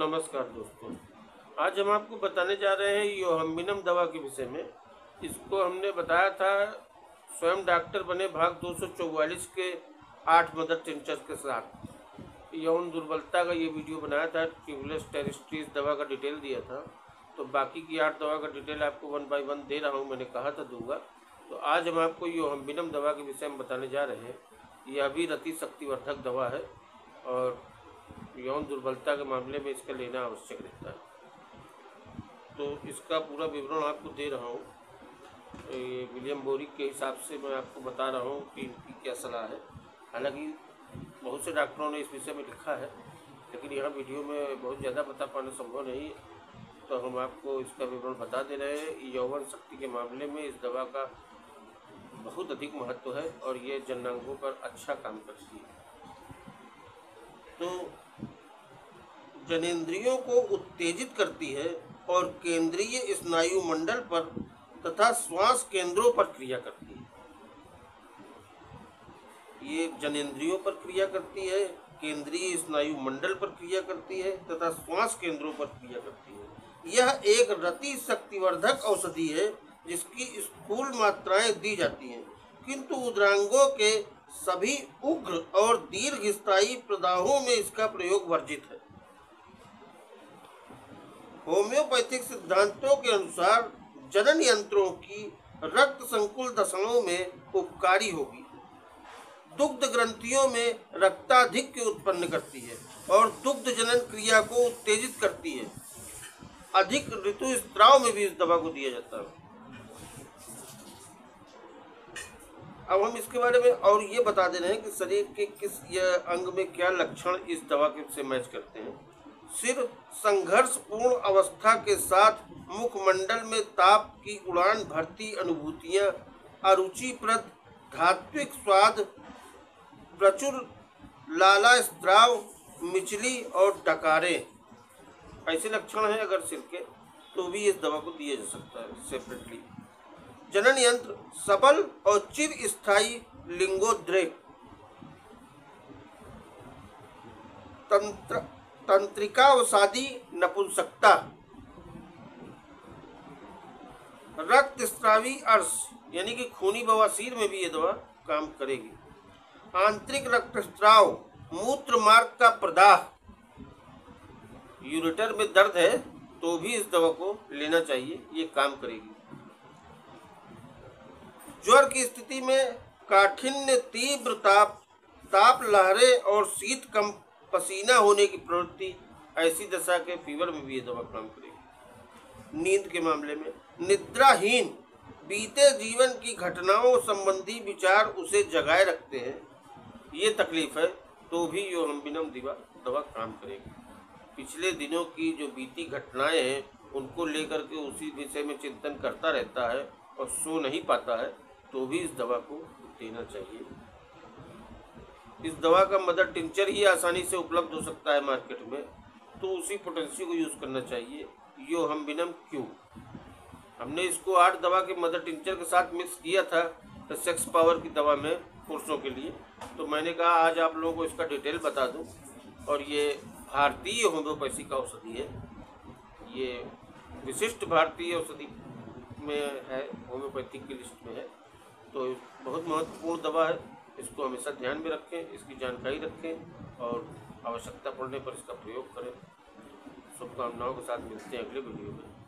नमस्कार दोस्तों। आज हम आपको बताने जा रहे हैं योहम्बिनम दवा के विषय में। इसको हमने बताया था, स्वयं डॉक्टर बने भाग 244 के आठ मदर टिंचर के साथ। यौन दुर्बलता का ये वीडियो बनाया था, ट्यूबलेस टेरिस्ट्रीज दवा का डिटेल दिया था। तो बाकी की आठ दवा का डिटेल आपको वन बाई वन दे रहा हूँ, मैंने कहा था दूँगा। तो आज हम आपको योहम्बिनम दवा के विषय में बताने जा रहे हैं। यह भी रति शक्तिवर्धक दवा है और यौन दुर्बलता के मामले में इसका लेना आवश्यक रहता है। तो इसका पूरा विवरण आपको दे रहा हूँ। विलियम बोरिक के हिसाब से मैं आपको बता रहा हूँ कि इनकी क्या सलाह है। हालाँकि बहुत से डॉक्टरों ने इस विषय में लिखा है, लेकिन यहाँ वीडियो में बहुत ज़्यादा बता पाना संभव नहीं। है तो हम आपको इसका विवरण बता दे रहे हैं यौवन शक्ति के मामले में इस दवा का बहुत अधिक महत्व है और ये जननांगों पर अच्छा काम करती है। तो जनेंद्रियों को उत्तेजित करती है और केंद्रीय स्नायु मंडल पर तथा श्वास केंद्रों पर क्रिया करती है। ये जनेंद्रियों पर क्रिया करती है, केंद्रीय स्नायु मंडल पर क्रिया करती है तथा श्वास केंद्रों पर क्रिया करती है। यह एक रति शक्तिवर्धक औषधि है जिसकी स्थूल मात्राएँ दी जाती हैं। किंतु उद्रांगों के सभी उग्र और दीर्घ स्थायी प्रदाहों में इसका प्रयोग वर्जित है। होम्योपैथिक सिद्धांतों के अनुसार जनन यंत्रों की रक्त संकुल दशाओं में उपकारी होगी। दुग्ध ग्रंथियों में रक्ताधिक्य उत्पन्न करती है और दुग्ध जनन क्रिया को उत्तेजित करती है। अधिक ऋतु स्त्राव में भी इस दवा को दिया जाता है। अब हम इसके बारे में और ये बता दे रहे हैं कि शरीर के किस अंग में क्या लक्षण इस दवा के से मैच करते हैं। सिर संघर्षपूर्ण अवस्था के साथ मुखमंडल में ताप की उड़ान, भरती अनुभूतियाँ, अरुचिप्रद, धात्विक स्वाद, प्रचुर लाला स्त्राव, मिचली और डकारे। ऐसे लक्षण हैं अगर सिर के तो भी इस दवा को दिया जा सकता है सेपरेटली जनन यंत्र सबल और चिर स्थायी लिंगोद्रेक। तंत्र तंत्रिकावसादी नपुंसकता। रक्त स्त्रावी अर्श, यानी कि खूनी बवासीर में भी ये दवा काम करेगी। आंतरिक रक्तस्राव मूत्र मार्ग का प्रदाह। यूरेटर में दर्द है तो भी इस दवा को लेना चाहिए, ये काम करेगी। ज्वर की स्थिति में काठिन्य तीव्र ताप ताप लहरें और शीत कम पसीना होने की प्रवृत्ति ऐसी दशा के फीवर में भी ये दवा काम करेगी। नींद के मामले में निद्राहीन बीते जीवन की घटनाओं संबंधी विचार उसे जगाए रखते हैं। ये तकलीफ़ है तो भी योहम्बिनम दिवा, दवा काम करेगी। पिछले दिनों की जो बीती घटनाएँ हैं, उनको लेकर के उसी विषय में चिंतन करता रहता है और सो नहीं पाता है। तो भी इस दवा को देना चाहिए। इस दवा का मदर टिंचर ही आसानी से उपलब्ध हो सकता है मार्केट में तो उसी पोटेंसी को यूज़ करना चाहिए। यो हम बिनम क्यों? हमने इसको आठ दवा के मदर टिंचर के साथ मिक्स किया था तो सेक्स पावर की दवा में पुरुषों के लिए। तो मैंने कहा, आज आप लोगों को इसका डिटेल बता दूँ, और ये भारतीय होम्योपैथी का औषधि है। ये विशिष्ट भारतीय औषधि में है होम्योपैथिक की लिस्ट में है। तो बहुत महत्वपूर्ण दवा है। इसको हमेशा ध्यान में रखें, इसकी जानकारी रखें और आवश्यकता पड़ने पर इसका प्रयोग करें। शुभकामनाओं के साथ मिलते हैं अगले वीडियो में।